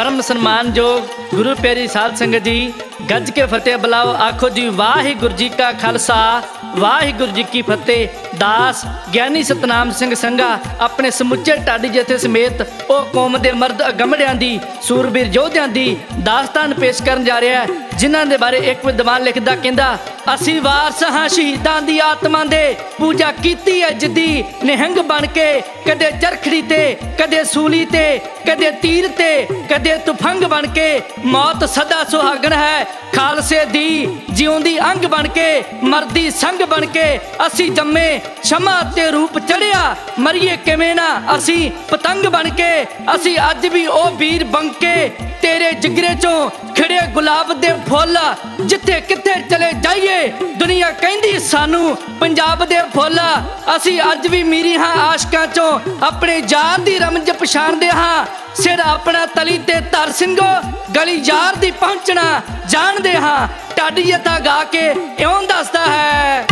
ਪਰਮ ਸਨਮਾਨਯੋਗ ਗੁਰੂ ਪਿਆਰੀ ਸਾਧ ਸੰਗਤ ਜੀ, ਗੱਜ ਕੇ ਫਤਿਹ ਬੁਲਾਓ, ਆਖੋ ਜੀ, ਵਾਹਿਗੁਰੂ ਜੀ ਕਾ ਖਾਲਸਾ, ਵਾਹਿਗੁਰੂ ਜੀ ਕੀ ਫਤਿਹ। ਦਾਸ ਗਿਆਨੀ ਸਤਨਾਮ ਸਿੰਘ ਸੰਘਾ ਆਪਣੇ ਸਮੁੱਚੇ ਢਾਡੀ ਜਥੇ ਸਮੇਤ ਉਹ ਕੌਮ ਦੇ ਮਰਦ ਅਗਮੜਿਆਂ ਦੀ, ਸੂਰਬੀਰ ਯੋਧਿਆਂ ਦੀ ਦਾਸਤਾਨ ਪੇਸ਼ ਕਰਨ ਜਾ ਰਿਹਾ ਹੈ। ਜਿਨ੍ਹਾਂ ਦੇ ਬਾਰੇ ਇੱਕ ਵਿਦਵਾਨ ਲਿਖਦਾ ਕਹਿੰਦਾ, ਅਸੀਂ ਵਾਰਸ ਹਾਂ ਸ਼ਹੀਦਾਂ ਦੀ ਆਤਮਾ ਦੇ। ਪੂਜਾ ਕੀਤੀ ਹੈ ਜਿੱਦੀ ਨਿਹੰਗ ਬਣ ਕੇ। ਕਦੇ ਚਰਖੜੀ ਤੇ, ਕਦੇ ਸੂਲੀ ਤੇ, ਕਦੇ ਤੀਰ ਤੇ, ਕਦੇ ਤੁਫੰਗ ਬਣ ਕੇ। ਮੌਤ ਸਦਾ ਸੁਹਾਗਣ ਹੈ। ਖਾਲਸੇ ਦੀ ਜਿਉਂਦੀ ਅੰਗ ਬਣ ਕੇ, ਮਰਦੀ ਸੰਗ ਬਣ ਕੇ। ਅਸੀਂ ਜੰਮੇ ਸ਼ਮਾ ਤੇ ਰੂਪ ਚੜਿਆ ਮਰੀਏ ਕਿਵੇਂ ਨਾ ਅਸੀਂ ਪਤੰਗ ਬਣ ਕੇ। ਅਸੀਂ ਅੱਜ ਵੀ ਉਹ ਵੀਰ ਬੰਕੇ ਤੇਰੇ ਜਿਗਰੇ ਚੋਂ ਖਿੜੇ ਗੁਲਾਬ ਦੇ ਫੁੱਲ, ਜਿੱਥੇ ਕਿੱਥੇ ਚਲੇ ਜਾਈਏ, ਦੁਨੀਆ ਕਹਿੰਦੀ ਸਾਨੂੰ ਪੰਜਾਬ ਦੇ ਫੁੱਲ। ਅਸੀਂ ਅੱਜ ਵੀ ਮੀਰੀ ਹਾਂ ਆਸ਼ਕਾਂ ਚੋਂ, ਆਪਣੇ ਯਾਰ ਦੀ ਰਮਜ ਪਛਾਣਦੇ ਹਾਂ। ਸਿਰ ਆਪਣਾ ਤਲੀ ਤੇ ਧਰ ਸਿੰਘੋ, ਗਲੀ ਯਾਰ ਦੀ ਪਹੁੰਚਣਾ ਜਾਣਦੇ ਹਾਂ। ਟਾਡੀ ਤਾਂ ਗਾ ਕੇ ਇਉਂ ਦੱਸਦਾ ਹੈ।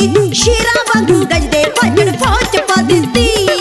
ਸ਼ੇਰਾਂ ਵਾਂਗੂ ਗੱਜਦੇ ਭੱਜਣ ਫੌਜ ਪਾ ਦਿੱਤੀ।